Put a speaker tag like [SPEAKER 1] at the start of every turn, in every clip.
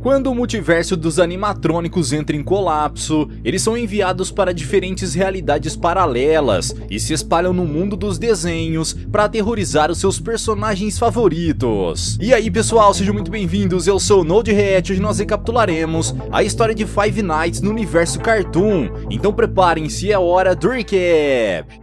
[SPEAKER 1] Quando o multiverso dos animatrônicos entra em colapso, eles são enviados para diferentes realidades paralelas e se espalham no mundo dos desenhos para aterrorizar os seus personagens favoritos. E aí pessoal, sejam muito bem-vindos, eu sou o Node e hoje nós recapitularemos a história de Five Nights no universo Cartoon, então preparem-se, é hora do recap!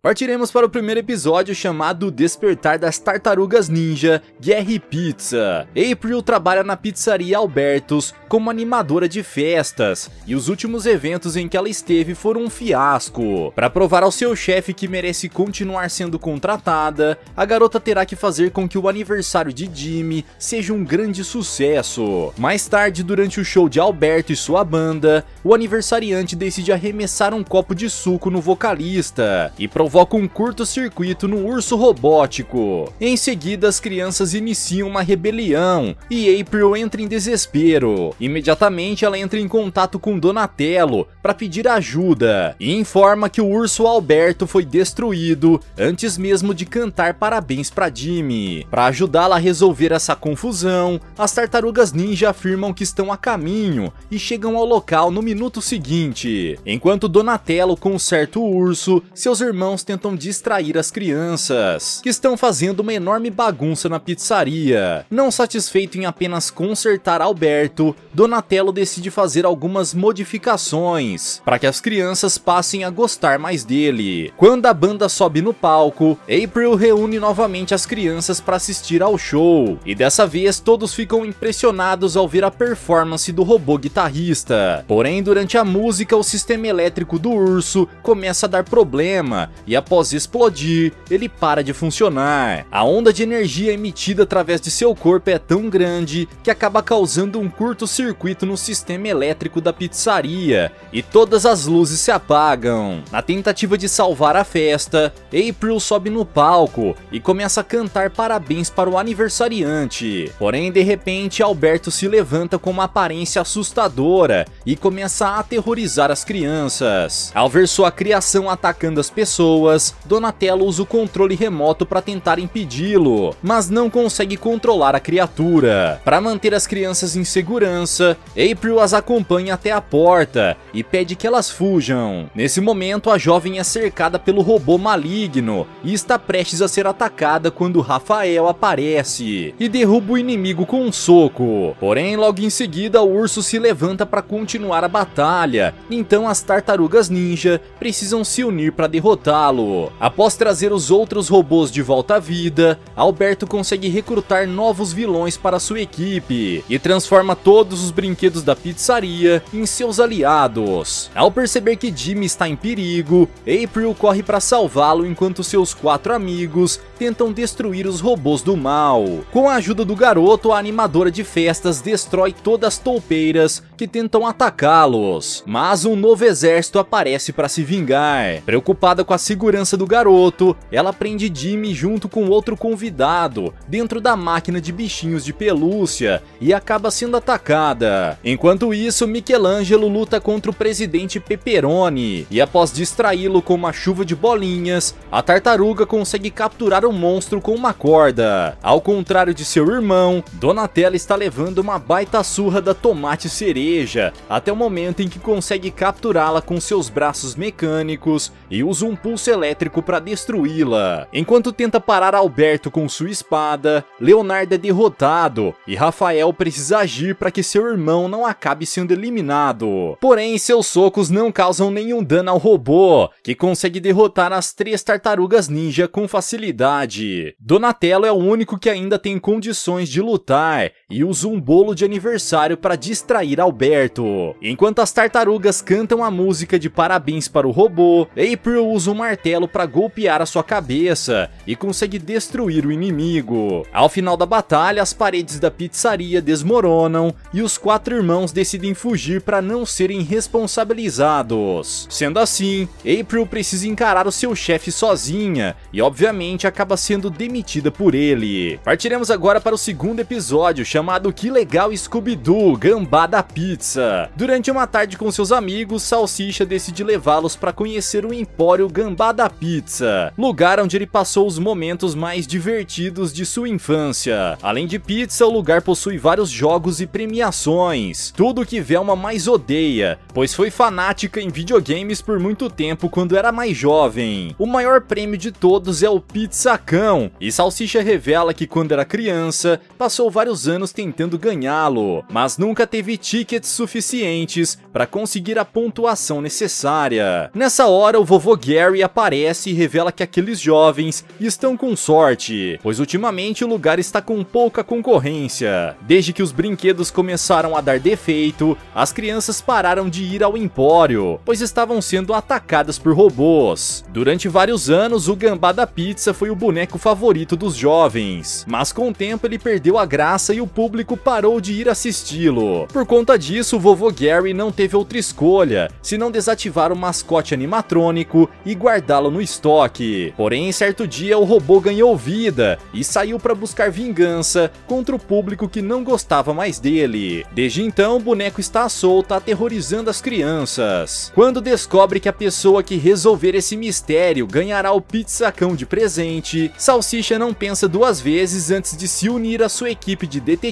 [SPEAKER 1] Partiremos para o primeiro episódio chamado Despertar das Tartarugas Ninja Guerra e Pizza. April trabalha na pizzaria Albertos como animadora de festas, e os últimos eventos em que ela esteve foram um fiasco. Para provar ao seu chefe que merece continuar sendo contratada, a garota terá que fazer com que o aniversário de Jimmy seja um grande sucesso. Mais tarde, durante o show de Alberto e sua banda, o aniversariante decide arremessar um copo de suco no vocalista e provoca um curto-circuito no urso robótico. Em seguida, as crianças iniciam uma rebelião e April entra em desespero. Imediatamente, ela entra em contato com Donatello para pedir ajuda e informa que o urso Alberto foi destruído antes mesmo de cantar parabéns para Jimmy. Para ajudá-la a resolver essa confusão, as tartarugas ninja afirmam que estão a caminho e chegam ao local no minuto seguinte. Enquanto Donatello conserta o urso, seus irmãos tentam distrair as crianças, que estão fazendo uma enorme bagunça na pizzaria. Não satisfeito em apenas consertar Alberto, Donatello decide fazer algumas modificações para que as crianças passem a gostar mais dele. Quando a banda sobe no palco, April reúne novamente as crianças para assistir ao show, e dessa vez todos ficam impressionados ao ver a performance do robô guitarrista. Porém, durante a música, o sistema elétrico do urso começa a dar problema e após explodir, ele para de funcionar. A onda de energia emitida através de seu corpo é tão grande que acaba causando um curto-circuito no sistema elétrico da pizzaria e todas as luzes se apagam. Na tentativa de salvar a festa, April sobe no palco e começa a cantar parabéns para o aniversariante. Porém, de repente, Alberto se levanta com uma aparência assustadora e começa a aterrorizar as crianças. Ao ver sua criação atacando as pessoas, pessoas, Donatello usa o controle remoto para tentar impedi-lo, mas não consegue controlar a criatura. Para manter as crianças em segurança, April as acompanha até a porta e pede que elas fujam. Nesse momento, a jovem é cercada pelo robô maligno e está prestes a ser atacada quando Rafael aparece e derruba o inimigo com um soco. Porém, logo em seguida, o urso se levanta para continuar a batalha, então as tartarugas ninja precisam se unir para derrotá-lo Após trazer os outros robôs de volta à vida, Alberto consegue recrutar novos vilões para sua equipe e transforma todos os brinquedos da pizzaria em seus aliados. Ao perceber que Jimmy está em perigo, April corre para salvá-lo enquanto seus quatro amigos tentam destruir os robôs do mal. Com a ajuda do garoto, a animadora de festas destrói todas as toupeiras que tentam atacá-los, mas um novo exército aparece para se vingar. Preocupada com a segurança do garoto, ela prende Jimmy junto com outro convidado dentro da máquina de bichinhos de pelúcia e acaba sendo atacada. Enquanto isso, Michelangelo luta contra o presidente Pepperoni e após distraí-lo com uma chuva de bolinhas, a tartaruga consegue capturar o monstro com uma corda. Ao contrário de seu irmão, Donatello está levando uma baita surra da tomate cereja até o momento em que consegue capturá-la com seus braços mecânicos e usa um pulso elétrico para destruí-la. Enquanto tenta parar Alberto com sua espada, Leonardo é derrotado e Rafael precisa agir para que seu irmão não acabe sendo eliminado. Porém, seus socos não causam nenhum dano ao robô, que consegue derrotar as três tartarugas ninja com facilidade. Donatello é o único que ainda tem condições de lutar e usa um bolo de aniversário para distrair Alberto. Enquanto as tartarugas cantam a música de parabéns para o robô, April usa um martelo para golpear a sua cabeça e consegue destruir o inimigo. Ao final da batalha, as paredes da pizzaria desmoronam e os quatro irmãos decidem fugir para não serem responsabilizados. Sendo assim, April precisa encarar o seu chefe sozinha e obviamente acaba sendo demitida por ele. Partiremos agora para o segundo episódio chamado Que Legal Scooby-Doo, Gambá da Pizza. Durante uma tarde com seus amigos, Salsicha decide levá-los para conhecer o Empório Gambá da Pizza, lugar onde ele passou os momentos mais divertidos de sua infância. Além de pizza, o lugar possui vários jogos e premiações, tudo que Velma mais odeia, pois foi fanática em videogames por muito tempo quando era mais jovem. O maior prêmio de todos é o Pizzacão, e Salsicha revela que quando era criança, passou vários anos tentando ganhá-lo, mas nunca teve tickets suficientes para conseguir a pontuação necessária. Nessa hora, o vovô Gary aparece e revela que aqueles jovens estão com sorte, pois ultimamente o lugar está com pouca concorrência. Desde que os brinquedos começaram a dar defeito, as crianças pararam de ir ao empório, pois estavam sendo atacadas por robôs. Durante vários anos, o Gambá da Pizza foi o boneco favorito dos jovens, mas com o tempo ele perdeu a graça e o público parou de ir assisti-lo. Por conta disso, o vovô Gary não teve outra escolha, senão desativar o mascote animatrônico e guardá-lo no estoque. Porém, certo dia, o robô ganhou vida e saiu para buscar vingança contra o público que não gostava mais dele. Desde então, o boneco está solto, aterrorizando as crianças. Quando descobre que a pessoa que resolver esse mistério ganhará o pizzacão de presente, Salsicha não pensa duas vezes antes de se unir à sua equipe de detetives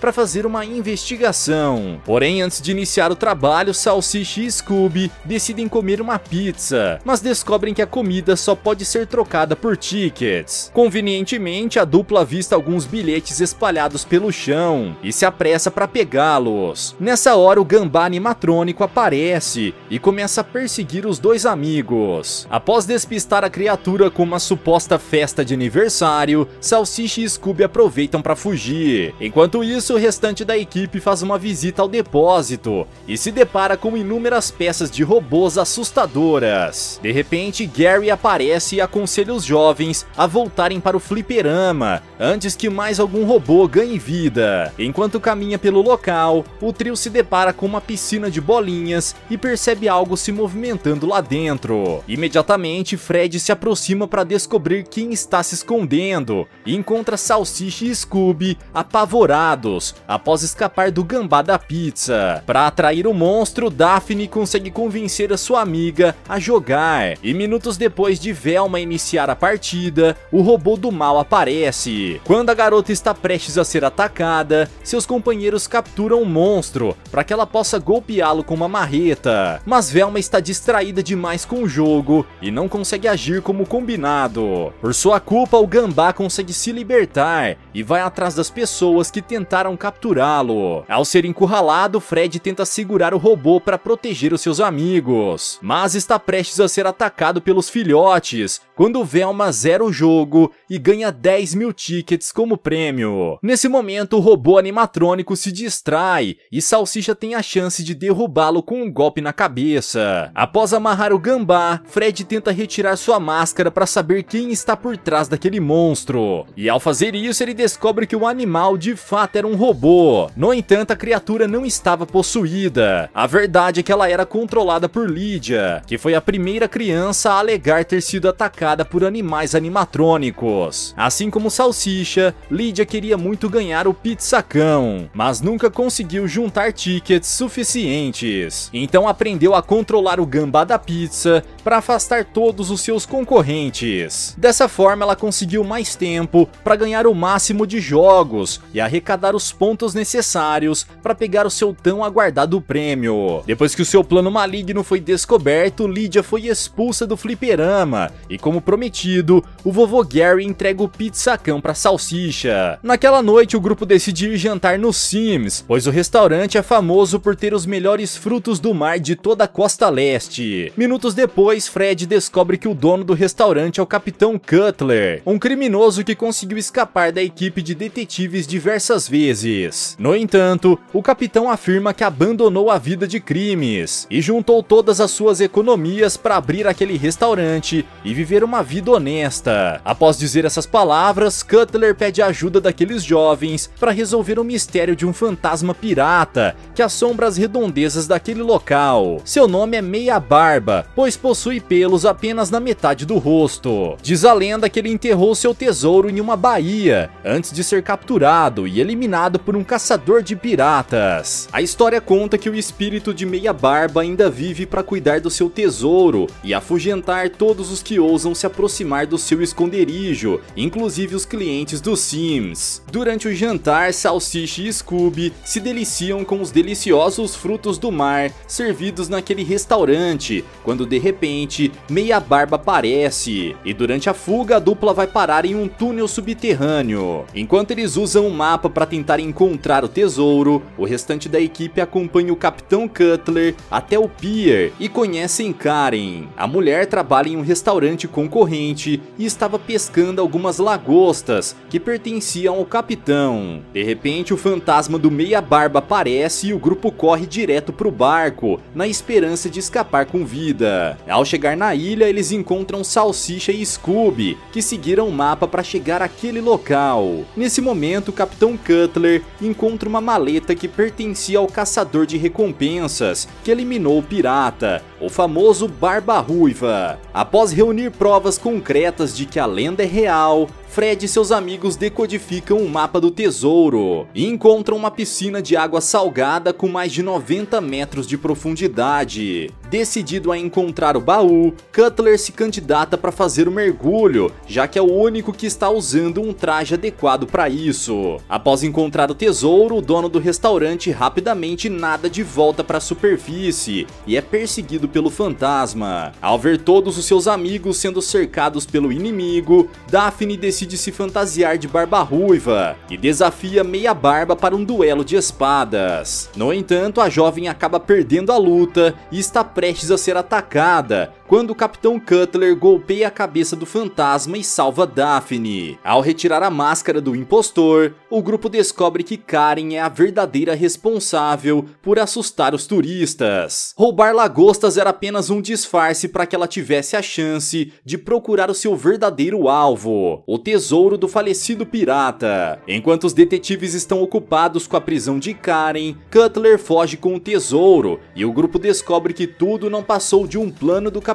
[SPEAKER 1] para fazer uma investigação. Porém, antes de iniciar o trabalho, Salsicha e Scooby decidem comer uma pizza, mas descobrem que a comida só pode ser trocada por tickets. Convenientemente, a dupla avista alguns bilhetes espalhados pelo chão e se apressa para pegá-los. Nessa hora, o gambá animatrônico aparece e começa a perseguir os dois amigos. Após despistar a criatura com uma suposta festa de aniversário, Salsicha e Scooby aproveitam para fugir. Enquanto isso, o restante da equipe faz uma visita ao depósito e se depara com inúmeras peças de robôs assustadoras. De repente, Gary aparece e aconselha os jovens a voltarem para o fliperama antes que mais algum robô ganhe vida. Enquanto caminha pelo local, o trio se depara com uma piscina de bolinhas e percebe algo se movimentando lá dentro. Imediatamente, Fred se aproxima para descobrir quem está se escondendo e encontra Salsicha e Scooby apavorados após escapar do gambá da pizza. Para atrair o monstro, Daphne consegue convencer a sua amiga a jogar e minutos depois de Velma iniciar a partida, o robô do mal aparece. Quando a garota está prestes a ser atacada, seus companheiros capturam o monstro para que ela possa golpeá-lo com uma marreta. Mas Velma está distraída demais com o jogo e não consegue agir como combinado. Por sua culpa, o Gambá consegue se libertar e vai atrás das pessoas que tentaram capturá-lo. Ao ser encurralado, Fred tenta segurar o robô para proteger os seus amigos, mas está prestes a ser atacado pelos filhotes, quando Velma zera o jogo e ganha 10 mil tickets como prêmio. Nesse momento, o robô animatrônico se distrai e Salsicha tem a chance de derrubá-lo com um golpe na cabeça. Após amarrar o gambá, Fred tenta retirar sua máscara para saber quem está por trás daquele monstro. E ao fazer isso, ele descobre que o animal de fato era um robô. No entanto, a criatura não estava possuída. A verdade é que ela era controlada por Lydia, que foi a primeira criança a alegar ter sido atacada por animais animatrônicos. Assim como Salsicha, Lydia queria muito ganhar o Pizzacão, mas nunca conseguiu juntar tickets suficientes. Então aprendeu a controlar o gambá da pizza para afastar todos os seus concorrentes. Dessa forma, ela conseguiu mais tempo para ganhar o máximo de jogos e arrecadar os pontos necessários para pegar o seu tão aguardado prêmio. Depois que o seu plano maligno foi descoberto, Lydia foi expulsa do fliperama e, como prometido, o vovô Gary entrega o pizzacão para Salsicha. Naquela noite, o grupo decide ir jantar no Sims, pois o restaurante é famoso por ter os melhores frutos do mar de toda a costa leste. Minutos depois, Fred descobre que o dono do restaurante é o Capitão Cutler, um criminoso que conseguiu escapar da equipe de detetives diversas vezes. No entanto, o capitão afirma que abandonou a vida de crimes e juntou todas as suas economias para abrir aquele restaurante e viver uma vida honesta. Após dizer essas palavras, Cutler pede ajuda daqueles jovens para resolver o mistério de um fantasma pirata que assombra as redondezas daquele local. Seu nome é Meia Barba, pois possui pelos apenas na metade do rosto. Diz a lenda que ele enterrou seu tesouro em uma baía, antes de ser capturado e eliminado por um caçador de piratas. A história conta que o espírito de Meia Barba ainda vive para cuidar do seu tesouro e afugentar todos os que ousam se aproximar do seu esconderijo, inclusive os clientes dos Sims. Durante o jantar, Salsicha e Scooby se deliciam com os deliciosos frutos do mar servidos naquele restaurante, quando de repente Meia Barba aparece, e durante a fuga a dupla vai parar em um túnel subterrâneo. Enquanto eles usam mapa para tentar encontrar o tesouro, o restante da equipe acompanha o Capitão Cutler até o pier e conhecem Karen. A mulher trabalha em um restaurante concorrente e estava pescando algumas lagostas que pertenciam ao capitão. De repente, o fantasma do Meia Barba aparece e o grupo corre direto para o barco, na esperança de escapar com vida. Ao chegar na ilha, eles encontram Salsicha e Scooby, que seguiram o mapa para chegar àquele local. Nesse momento, o Capitão Cutler encontra uma maleta que pertencia ao caçador de recompensas, que eliminou o pirata, o famoso Barba Ruiva. Após reunir provas concretas de que a lenda é real, Fred e seus amigos decodificam o mapa do tesouro e encontram uma piscina de água salgada com mais de 90 metros de profundidade. Decidido a encontrar o baú, Cutler se candidata para fazer o mergulho, já que é o único que está usando um traje adequado para isso. Após encontrar o tesouro, o dono do restaurante rapidamente nada de volta para a superfície e é perseguido pelo fantasma. Ao ver todos os seus amigos sendo cercados pelo inimigo, Daphne decide se fantasiar de barba ruiva e desafia Meia Barba para um duelo de espadas. No entanto, a jovem acaba perdendo a luta e está prestes a ser atacada, quando o Capitão Cutler golpeia a cabeça do fantasma e salva Daphne. Ao retirar a máscara do impostor, o grupo descobre que Karen é a verdadeira responsável por assustar os turistas. Roubar lagostas era apenas um disfarce para que ela tivesse a chance de procurar o seu verdadeiro alvo, o tesouro do falecido pirata. Enquanto os detetives estão ocupados com a prisão de Karen, Cutler foge com o tesouro e o grupo descobre que tudo não passou de um plano do capitão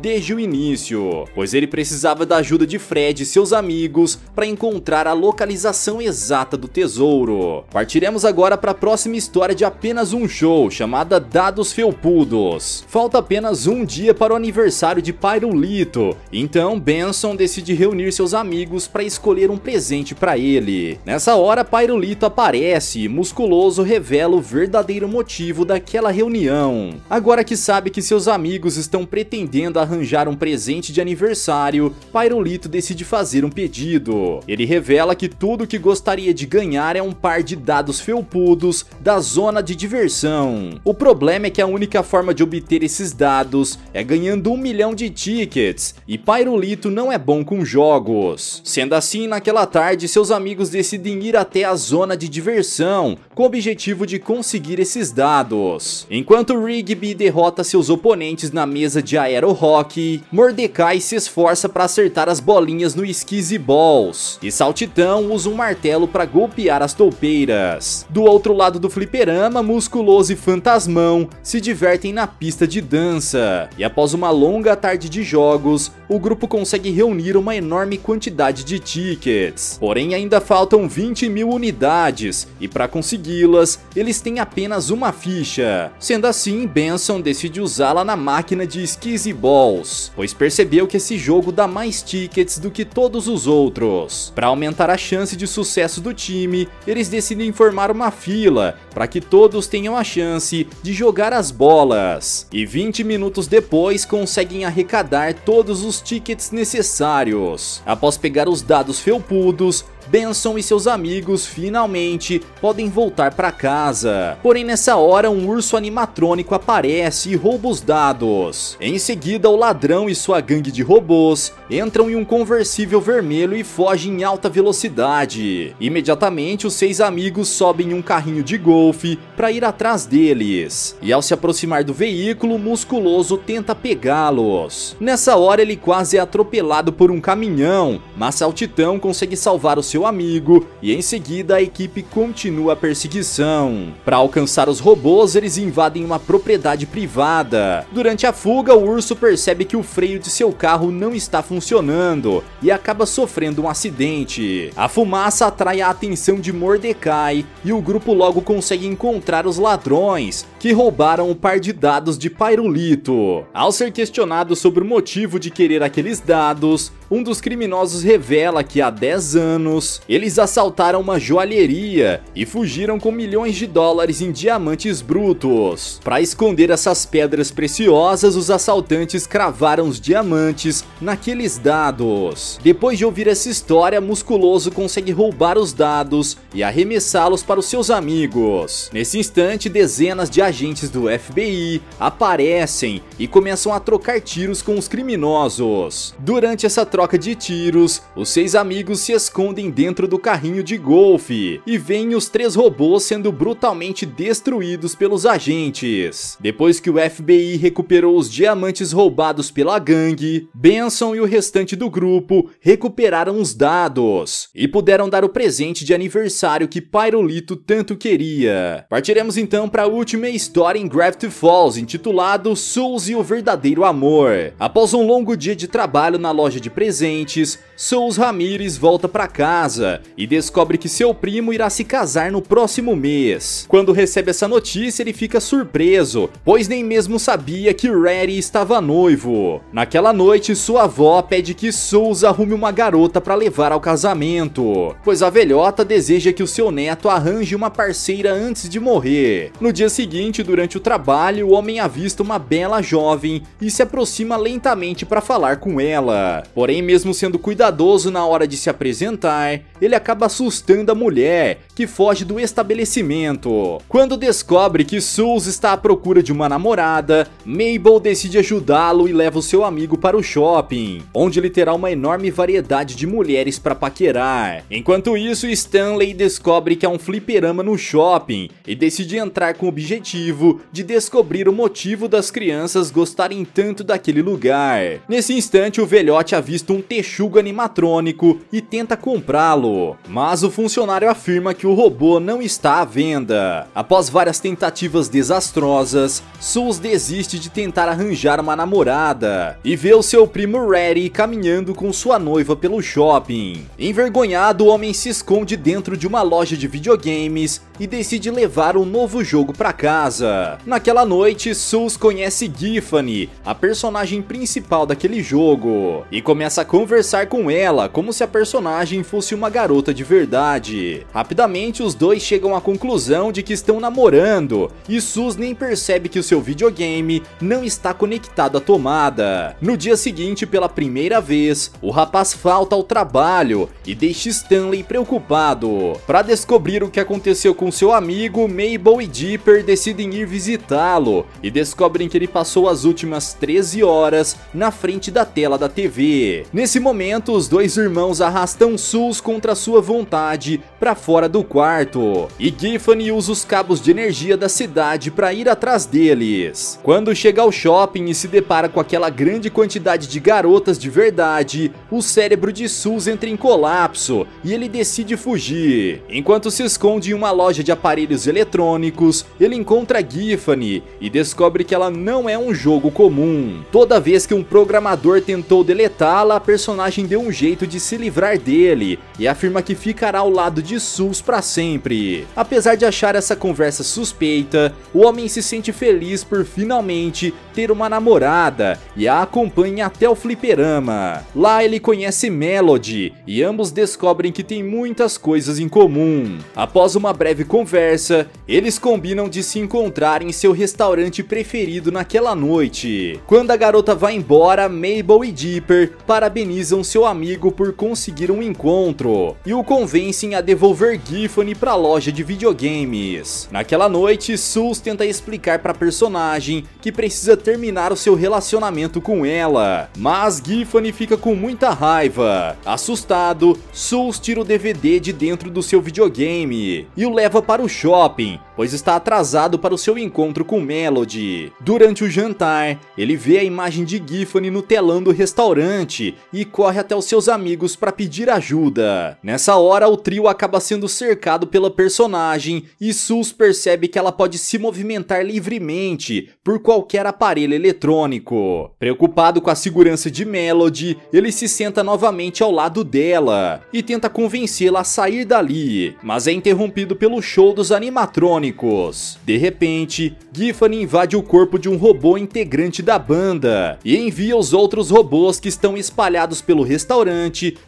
[SPEAKER 1] desde o início, pois ele precisava da ajuda de Fred e seus amigos para encontrar a localização exata do tesouro. Partiremos agora para a próxima história de apenas um show, chamada Dados Felpudos. Falta apenas um dia para o aniversário de Pyrolito, então Benson decide reunir seus amigos para escolher um presente para ele. Nessa hora, Pyrolito aparece e Musculoso revela o verdadeiro motivo daquela reunião. Agora que sabe que seus amigos estão pretendendo arranjar um presente de aniversário, Pyrolito decide fazer um pedido. Ele revela que tudo que gostaria de ganhar é um par de dados felpudos da zona de diversão. O problema é que a única forma de obter esses dados é ganhando um milhão de tickets, e Pyrolito não é bom com jogos. Sendo assim, naquela tarde, seus amigos decidem ir até a zona de diversão, com o objetivo de conseguir esses dados. Enquanto Rigby derrota seus oponentes na mesa de aero hockey, Mordecai se esforça para acertar as bolinhas no Skizzy Balls, e Saltitão usa um martelo para golpear as toupeiras. Do outro lado do fliperama, Musculoso e Fantasmão se divertem na pista de dança, e após uma longa tarde de jogos, o grupo consegue reunir uma enorme quantidade de tickets. Porém, ainda faltam 20 mil unidades, e para consegui-las, eles têm apenas uma ficha. Sendo assim, Benson decide usá-la na máquina de Skizzy Balls, pois percebeu que esse jogo dá mais tickets do que todos os outros. Para aumentar a chance de sucesso do time, eles decidem formar uma fila para que todos tenham a chance de jogar as bolas. E 20 minutos depois conseguem arrecadar todos os tickets necessários. Após pegar os dados felpudos, Benson e seus amigos finalmente podem voltar para casa. Porém, nessa hora, um urso animatrônico aparece e rouba os dados. Em seguida, o ladrão e sua gangue de robôs entram em um conversível vermelho e fogem em alta velocidade. Imediatamente, os seis amigos sobem em um carrinho de golfe para ir atrás deles. E ao se aproximar do veículo, o musculoso tenta pegá-los. Nessa hora, ele quase é atropelado por um caminhão, mas Saltitão consegue salvar os seu amigo e em seguida a equipe continua a perseguição. Para alcançar os robôs, eles invadem uma propriedade privada. Durante a fuga, o urso percebe que o freio de seu carro não está funcionando e acaba sofrendo um acidente. A fumaça atrai a atenção de Mordecai e o grupo logo consegue encontrar os ladrões que roubaram um par de dados de Pyrolito. Ao ser questionado sobre o motivo de querer aqueles dados, um dos criminosos revela que há 10 anos eles assaltaram uma joalheria e fugiram com milhões de dólares em diamantes brutos. Para esconder essas pedras preciosas, os assaltantes cravaram os diamantes naqueles dados. Depois de ouvir essa história, Musculoso consegue roubar os dados e arremessá-los para os seus amigos. Nesse instante, dezenas de agentes do FBI aparecem e começam a trocar tiros com os criminosos. Durante essa troca de tiros, os seis amigos se escondem dentro do carrinho de golfe e veem os três robôs sendo brutalmente destruídos pelos agentes. Depois que o FBI recuperou os diamantes roubados pela gangue, Benson e o restante do grupo recuperaram os dados e puderam dar o presente de aniversário que Pyrolito tanto queria. Partiremos então para a última história em Gravity Falls, intitulado Souls e o Verdadeiro Amor. Após um longo dia de trabalho na loja de presentes, Souls Ramirez volta para casa e descobre que seu primo irá se casar no próximo mês. Quando recebe essa notícia, ele fica surpreso, pois nem mesmo sabia que Rary estava noivo. Naquela noite, sua avó pede que Souls arrume uma garota para levar ao casamento, pois a velhota deseja que o seu neto arranje uma parceira antes de morrer. No dia seguinte, durante o trabalho, o homem avista uma bela jovem e se aproxima lentamente para falar com ela. Porém, mesmo sendo cuidadoso na hora de se apresentar, ele acaba assustando a mulher, que foge do estabelecimento. Quando descobre que Souls está à procura de uma namorada, Mabel decide ajudá-lo e leva o seu amigo para o shopping, onde ele terá uma enorme variedade de mulheres para paquerar. Enquanto isso, Stanley descobre que há um fliperama no shopping e decide entrar com o objetivo de descobrir o motivo das crianças gostarem tanto daquele lugar. Nesse instante, o velhote avista um texugo animatrônico e tenta comprá-lo, mas o funcionário afirma que o robô não está à venda. Após várias tentativas desastrosas, Souls desiste de tentar arranjar uma namorada e vê o seu primo Reddy caminhando com sua noiva pelo shopping. Envergonhado, o homem se esconde dentro de uma loja de videogames e decide levar um novo jogo para casa. Naquela noite, Souls conhece Giffany, a personagem principal daquele jogo, e começa a conversar com ela como se a personagem fosse uma garota de verdade. Rapidamente, os dois chegam à conclusão de que estão namorando, e Sus nem percebe que o seu videogame não está conectado à tomada. No dia seguinte, pela primeira vez, o rapaz falta ao trabalho e deixa Stanley preocupado. Para descobrir o que aconteceu com seu amigo, Mabel e Dipper decidem ir visitá-lo e descobrem que ele passou as últimas 13 horas na frente da tela da TV. Nesse momento, os dois irmãos arrastam Sus contra sua vontade para fora do quarto e Giffany usa os cabos de energia da cidade para ir atrás deles. Quando chega ao shopping e se depara com aquela grande quantidade de garotas de verdade, o cérebro de Sus entra em colapso e ele decide fugir. Enquanto se esconde em uma loja de aparelhos eletrônicos, ele encontra Giffany e descobre que ela não é um jogo comum. Toda vez que um programador tentou deletá-la, a personagem deu um jeito de se livrar dele e afirma que ficará ao lado de Sus para sempre. Apesar de achar essa conversa suspeita, o homem se sente feliz por finalmente ter uma namorada e a acompanha até o fliperama. Lá ele conhece Melody e ambos descobrem que tem muitas coisas em comum. Após uma breve conversa, eles combinam de se encontrar em seu restaurante preferido naquela noite. Quando a garota vai embora, Mabel e Dipper parabenizam seu amigo por conseguir um encontro e o convencem a devolver Giffany para a loja de videogames. Naquela noite, Sus tenta explicar para a personagem que precisa terminar o seu relacionamento com ela, mas Giffany fica com muita raiva. Assustado, Sus tira o DVD de dentro do seu videogame e o leva para o shopping, pois está atrasado para o seu encontro com Melody. Durante o jantar, ele vê a imagem de Giffany no telão do restaurante e corre até os seus amigos para pedir ajuda. Nessa hora, o trio acaba sendo cercado pela personagem e Sus percebe que ela pode se movimentar livremente por qualquer aparelho eletrônico. Preocupado com a segurança de Melody, ele se senta novamente ao lado dela e tenta convencê-la a sair dali, mas é interrompido pelo show dos animatrônicos. De repente, Giffany invade o corpo de um robô integrante da banda e envia os outros robôs que estão espalhados pelo restaurante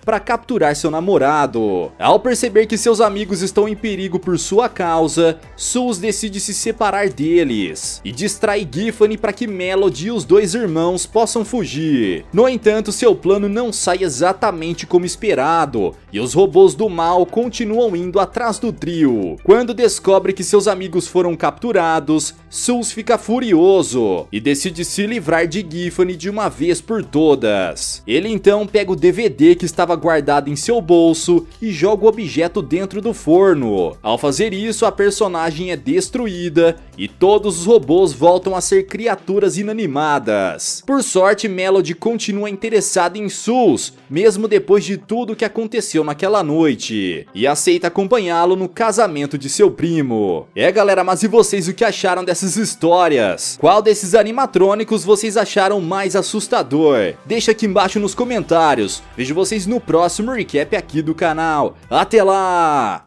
[SPEAKER 1] para capturar seu namorado. Ao perceber que seus amigos estão em perigo por sua causa, Sus decide se separar deles e distrai Giffany para que Melody e os dois irmãos possam fugir. No entanto, seu plano não sai exatamente como esperado e os robôs do mal continuam indo atrás do trio. Quando descobre que seus amigos foram capturados, Sus fica furioso e decide se livrar de Giffany de uma vez por todas. Ele então pega o DVD que estava guardado em seu bolso e joga o objeto dentro do forno. Ao fazer isso, a personagem é destruída e todos os robôs voltam a ser criaturas inanimadas. Por sorte, Melody continua interessada em Sus, mesmo depois de tudo que aconteceu naquela noite, e aceita acompanhá-lo no casamento de seu primo. É galera, mas e vocês o que acharam dessas histórias? Qual desses animatrônicos vocês acharam mais assustador? Deixa aqui embaixo nos comentários. Vejo vocês no próximo recap aqui do canal. Até lá!